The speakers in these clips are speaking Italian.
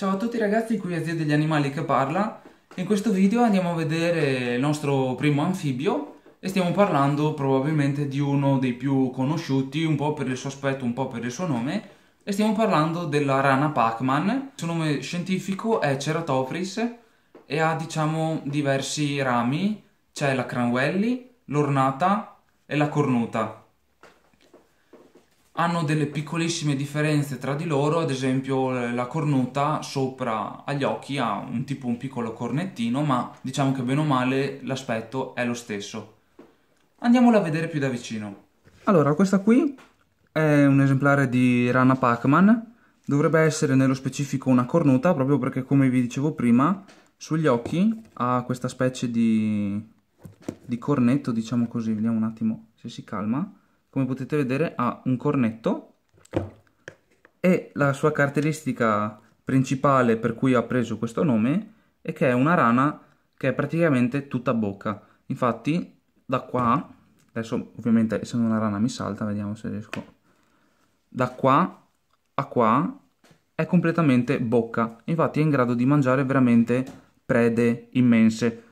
Ciao a tutti ragazzi, qui è Zio degli Animali che parla. In questo video andiamo a vedere il nostro primo anfibio e stiamo parlando probabilmente di uno dei più conosciuti, un po' per il suo aspetto, un po' per il suo nome, e stiamo parlando della rana Pac-Man. Il suo nome scientifico è Ceratophrys e ha diciamo diversi rami, c'è la Cranwelli, l'ornata e la cornuta hanno delle piccolissime differenze tra di loro, ad esempio la cornuta sopra agli occhi ha un tipo un piccolo cornettino, ma diciamo che bene o male l'aspetto è lo stesso. Andiamola a vedere più da vicino. Allora, questa qui è un esemplare di rana Pac-Man, dovrebbe essere nello specifico una cornuta, proprio perché come vi dicevo prima, sugli occhi ha questa specie di, di cornetto, diciamo così, vediamo un attimo se si calma come potete vedere ha un cornetto e la sua caratteristica principale per cui ha preso questo nome è che è una rana che è praticamente tutta bocca. Infatti da qua, adesso ovviamente essendo una rana mi salta, vediamo se riesco, da qua a qua è completamente bocca, infatti è in grado di mangiare veramente prede immense.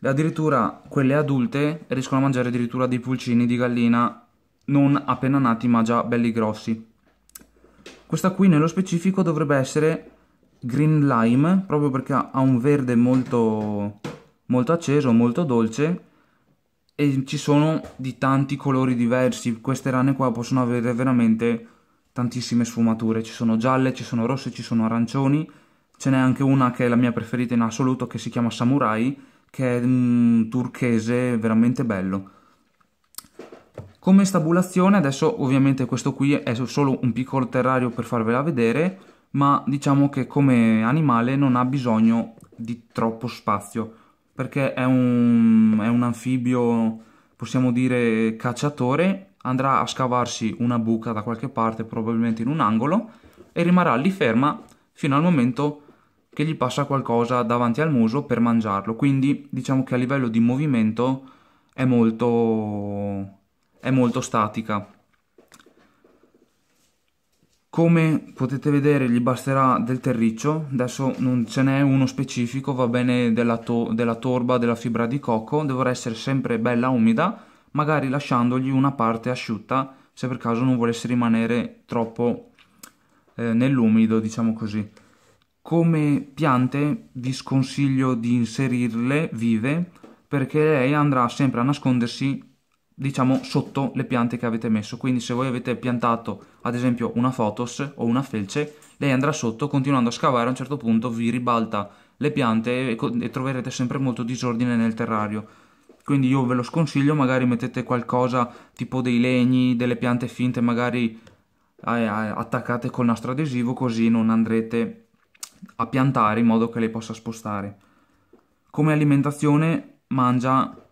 Addirittura quelle adulte riescono a mangiare addirittura dei pulcini di gallina non appena nati ma già belli grossi. Questa qui nello specifico dovrebbe essere green lime proprio perché ha un verde molto, molto acceso, molto dolce e ci sono di tanti colori diversi. Queste rane qua possono avere veramente tantissime sfumature. Ci sono gialle, ci sono rosse, ci sono arancioni. Ce n'è anche una che è la mia preferita in assoluto che si chiama Samurai che è un turchese veramente bello. Come stabulazione, adesso ovviamente questo qui è solo un piccolo terrario per farvela vedere, ma diciamo che come animale non ha bisogno di troppo spazio, perché è un, è un anfibio, possiamo dire, cacciatore, andrà a scavarsi una buca da qualche parte, probabilmente in un angolo, e rimarrà lì ferma fino al momento che gli passa qualcosa davanti al muso per mangiarlo. Quindi diciamo che a livello di movimento è molto è molto statica. Come potete vedere gli basterà del terriccio, adesso non ce n'è uno specifico, va bene della, to della torba, della fibra di cocco, dovrà essere sempre bella umida, magari lasciandogli una parte asciutta se per caso non volesse rimanere troppo eh, nell'umido, diciamo così. Come piante vi sconsiglio di inserirle vive perché lei andrà sempre a nascondersi diciamo sotto le piante che avete messo. Quindi se voi avete piantato ad esempio una fotos o una felce lei andrà sotto continuando a scavare a un certo punto vi ribalta le piante e, e troverete sempre molto disordine nel terrario. Quindi io ve lo sconsiglio magari mettete qualcosa tipo dei legni delle piante finte magari eh, eh, attaccate col nastro adesivo così non andrete a piantare in modo che lei possa spostare. Come alimentazione mangia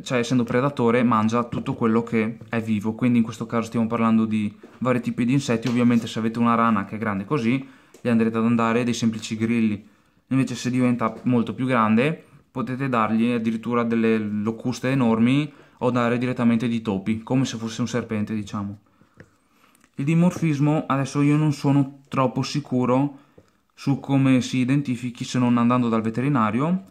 cioè essendo predatore mangia tutto quello che è vivo, quindi in questo caso stiamo parlando di vari tipi di insetti, ovviamente se avete una rana che è grande così, gli andrete ad andare dei semplici grilli, invece se diventa molto più grande potete dargli addirittura delle locuste enormi o dare direttamente di topi, come se fosse un serpente diciamo. Il dimorfismo adesso io non sono troppo sicuro su come si identifichi se non andando dal veterinario,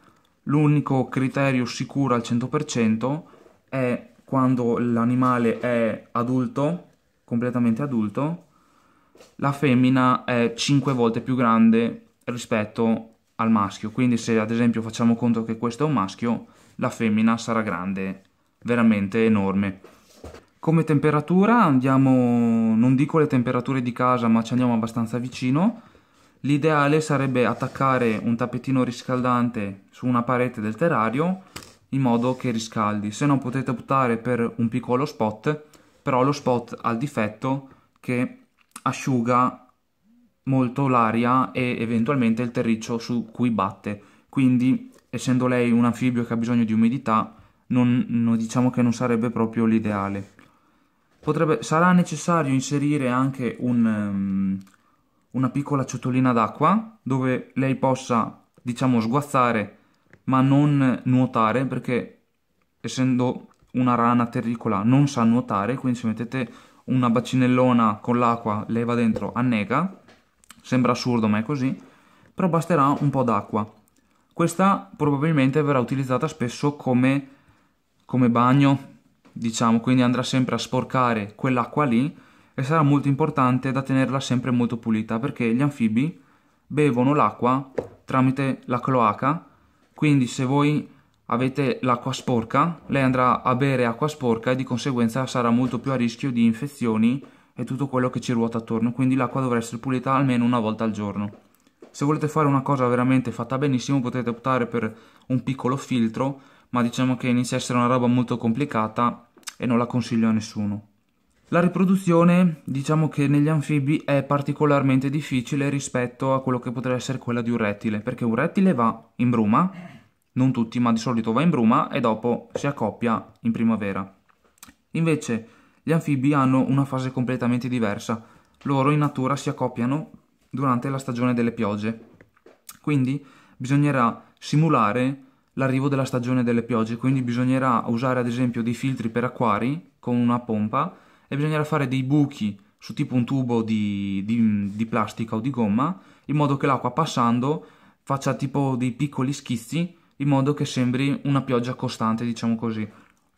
L'unico criterio sicuro al 100% è quando l'animale è adulto, completamente adulto, la femmina è 5 volte più grande rispetto al maschio. Quindi se ad esempio facciamo conto che questo è un maschio, la femmina sarà grande, veramente enorme. Come temperatura andiamo, non dico le temperature di casa, ma ci andiamo abbastanza vicino. L'ideale sarebbe attaccare un tappetino riscaldante su una parete del terrario in modo che riscaldi. Se no potete optare per un piccolo spot, però lo spot ha il difetto che asciuga molto l'aria e eventualmente il terriccio su cui batte. Quindi, essendo lei un anfibio che ha bisogno di umidità, non, non diciamo che non sarebbe proprio l'ideale. Sarà necessario inserire anche un, um, una piccola ciotolina d'acqua dove lei possa, diciamo, sguazzare ma non nuotare perché essendo una rana terricola non sa nuotare, quindi se mettete una bacinellona con l'acqua, lei va dentro, annega, Sembra assurdo ma è così, però basterà un po' d'acqua. Questa probabilmente verrà utilizzata spesso come, come bagno, diciamo, quindi andrà sempre a sporcare quell'acqua lì e sarà molto importante da tenerla sempre molto pulita perché gli anfibi bevono l'acqua tramite la cloaca, quindi se voi avete l'acqua sporca, lei andrà a bere acqua sporca e di conseguenza sarà molto più a rischio di infezioni e tutto quello che ci ruota attorno, quindi l'acqua dovrà essere pulita almeno una volta al giorno. Se volete fare una cosa veramente fatta benissimo potete optare per un piccolo filtro, ma diciamo che inizia a essere una roba molto complicata e non la consiglio a nessuno. La riproduzione, diciamo che negli anfibi è particolarmente difficile rispetto a quello che potrebbe essere quella di un rettile, perché un rettile va in bruma, non tutti, ma di solito va in bruma e dopo si accoppia in primavera. Invece gli anfibi hanno una fase completamente diversa. Loro in natura si accoppiano durante la stagione delle piogge. Quindi bisognerà simulare l'arrivo della stagione delle piogge, quindi bisognerà usare ad esempio dei filtri per acquari con una pompa e bisognerà fare dei buchi su tipo un tubo di, di, di plastica o di gomma in modo che l'acqua passando faccia tipo dei piccoli schizzi in modo che sembri una pioggia costante, diciamo così.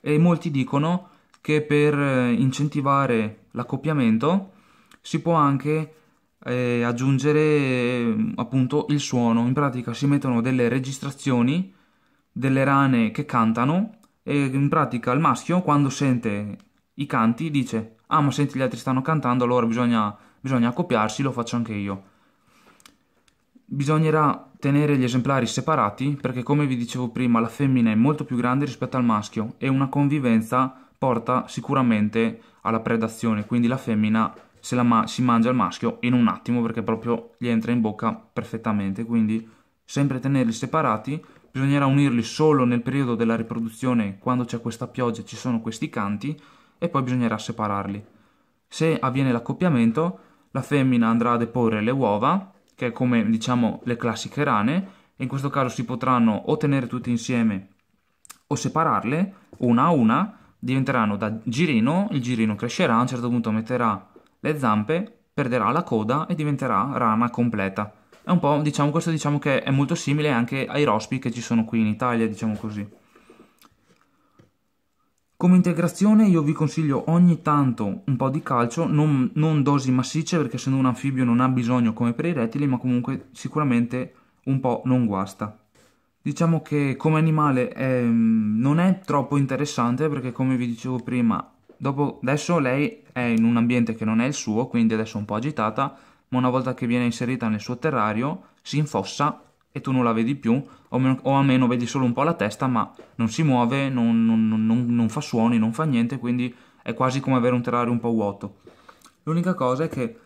E molti dicono che per eh, incentivare l'accoppiamento si può anche eh, aggiungere eh, appunto il suono. In pratica si mettono delle registrazioni delle rane che cantano e in pratica il maschio quando sente i canti dice ah ma senti gli altri stanno cantando allora bisogna, bisogna accoppiarsi, lo faccio anche io. Bisognerà tenere gli esemplari separati perché come vi dicevo prima la femmina è molto più grande rispetto al maschio e una convivenza porta sicuramente alla predazione, quindi la femmina se la ma si mangia il maschio in un attimo perché proprio gli entra in bocca perfettamente, quindi sempre tenerli separati, bisognerà unirli solo nel periodo della riproduzione quando c'è questa pioggia e ci sono questi canti e poi bisognerà separarli. Se avviene l'accoppiamento, la femmina andrà a deporre le uova che è come diciamo le classiche rane, e in questo caso si potranno o tenere tutte insieme o separarle una a una, diventeranno da girino, il girino crescerà, a un certo punto metterà le zampe, perderà la coda e diventerà rana completa. È un po', diciamo, questo diciamo che è molto simile anche ai rospi che ci sono qui in Italia, diciamo così. Come integrazione io vi consiglio ogni tanto un po' di calcio, non, non dosi massicce perché essendo un anfibio non ha bisogno come per i rettili, ma comunque sicuramente un po' non guasta. Diciamo che come animale è, non è troppo interessante perché come vi dicevo prima, dopo, adesso lei è in un ambiente che non è il suo, quindi adesso è un po' agitata, ma una volta che viene inserita nel suo terrario si infossa e tu non la vedi più, o, meno, o almeno vedi solo un po' la testa, ma non si muove, non, non, non, non fa suoni, non fa niente, quindi è quasi come avere un terrario un po' vuoto. L'unica cosa è che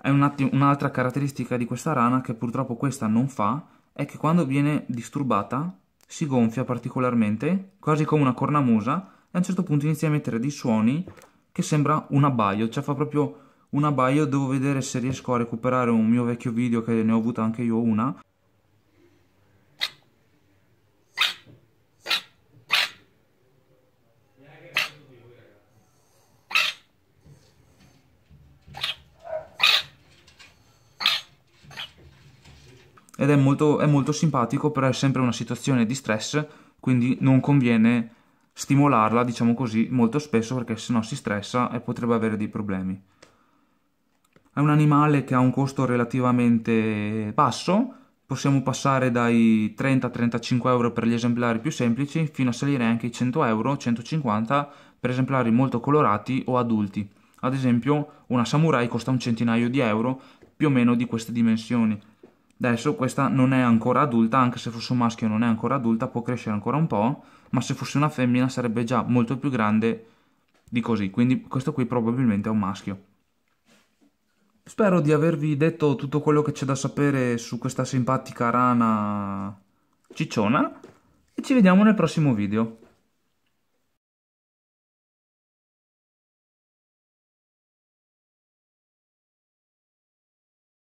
è un un'altra caratteristica di questa rana che purtroppo questa non fa, è che quando viene disturbata si gonfia particolarmente, quasi come una cornamusa, e a un certo punto inizia a emettere dei suoni che sembra un abbaio, cioè fa proprio un abbaio, devo vedere se riesco a recuperare un mio vecchio video che ne ho avuto anche io una, ed è molto, è molto simpatico, però è sempre una situazione di stress, quindi non conviene stimolarla, diciamo così, molto spesso perché sennò si stressa e potrebbe avere dei problemi. È un animale che ha un costo relativamente basso, possiamo passare dai 30-35 euro per gli esemplari più semplici fino a salire anche ai 100 euro, 150 per esemplari molto colorati o adulti. Ad esempio una samurai costa un centinaio di euro, più o meno di queste dimensioni. Adesso questa non è ancora adulta, anche se fosse un maschio non è ancora adulta, può crescere ancora un po', ma se fosse una femmina sarebbe già molto più grande di così, quindi questo qui probabilmente è un maschio. Spero di avervi detto tutto quello che c'è da sapere su questa simpatica rana cicciona e ci vediamo nel prossimo video.